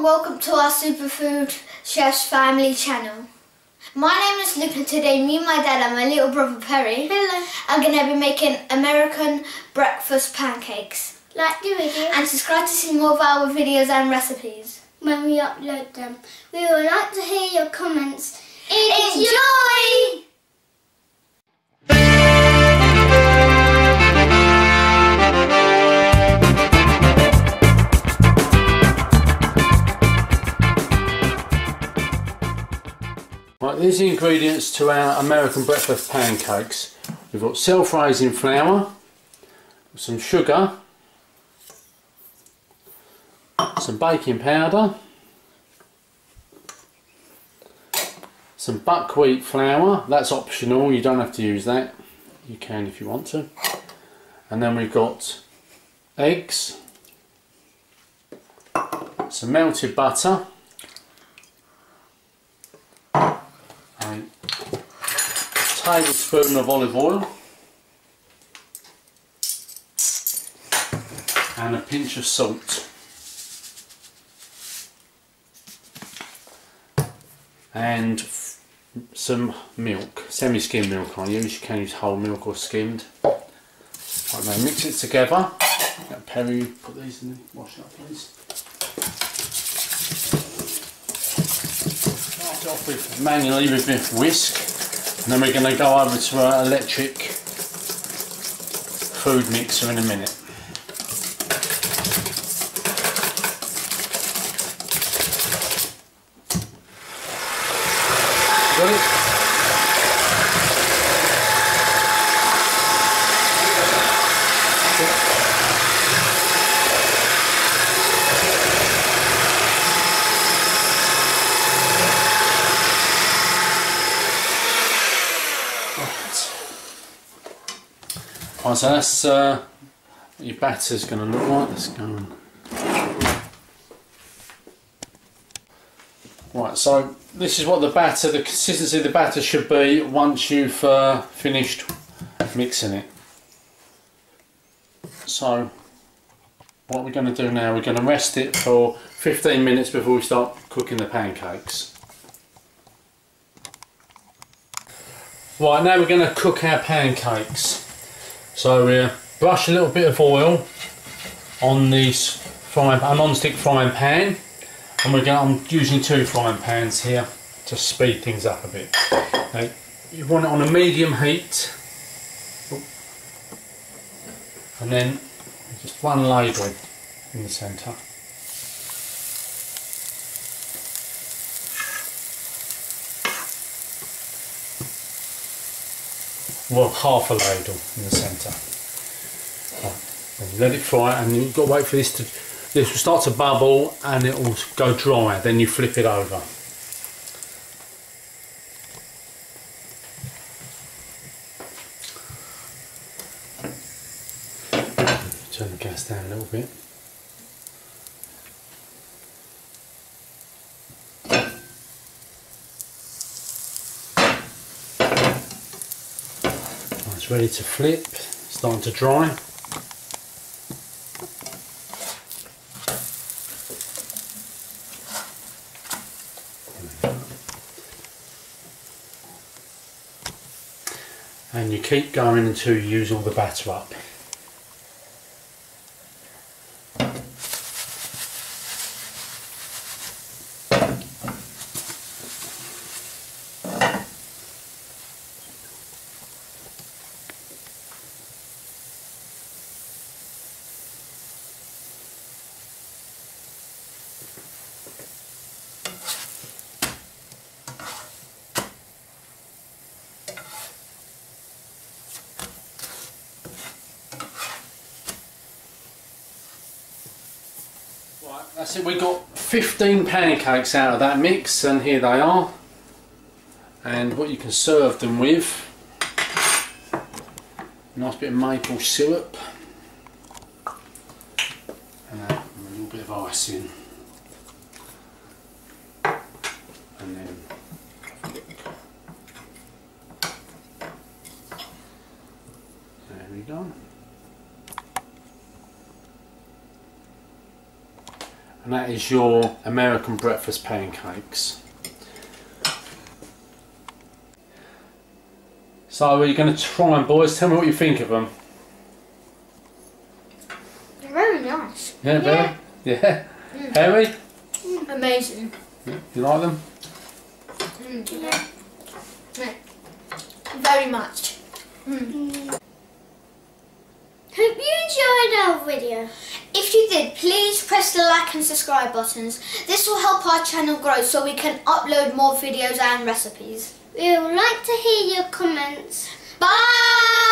and welcome to our Superfood Chefs Family channel. My name is Luke and today me, and my dad and my little brother Perry Hello. are going to be making American breakfast pancakes. Like the video And subscribe to see more of our videos and recipes. when we upload them. We would like to hear your comments. Enjoy! Right, these are the ingredients to our American breakfast pancakes. We've got self-raising flour, some sugar, some baking powder, some buckwheat flour, that's optional, you don't have to use that, you can if you want to. And then we've got eggs, some melted butter, tablespoon of olive oil and a pinch of salt and some milk, semi-skimmed milk I use, you can use whole milk or skimmed. Right, now mix it together. Perry put these in the wash up please. Start off with manually with whisk and then we're going to go over to our electric food mixer in a minute. Got it? Right, so that's uh, what your batter's going to look like. Let's go on. Right, so this is what the batter, the consistency of the batter should be once you've uh, finished mixing it. So, what we're going to do now, we're going to rest it for 15 minutes before we start cooking the pancakes. Right, now we're going to cook our pancakes. So uh, brush a little bit of oil on this frying, a non-stick frying pan, and we're going. I'm using two frying pans here to speed things up a bit. You want it on a medium heat, and then just one ladle in the centre. Well half a ladle in the centre. And let it fry and you've got to wait for this to this will start to bubble and it will go dry then you flip it over. Turn the gas down a little bit. Ready to flip, starting to dry. And you keep going until you use all the batter up. Right, that's it. We got 15 pancakes out of that mix, and here they are. And what you can serve them with, a nice bit of maple syrup, and a little bit of icing, and then. There we go. And that is your American breakfast pancakes. So are you're going to try them, boys. Tell me what you think of them. Very nice. Yeah, Billy? Yeah. Mm. Harry? Mm, amazing. You like them? Mm, yeah. Very much. Hope you enjoyed our video. If you did, please press the like and subscribe buttons. This will help our channel grow so we can upload more videos and recipes. We would like to hear your comments. Bye!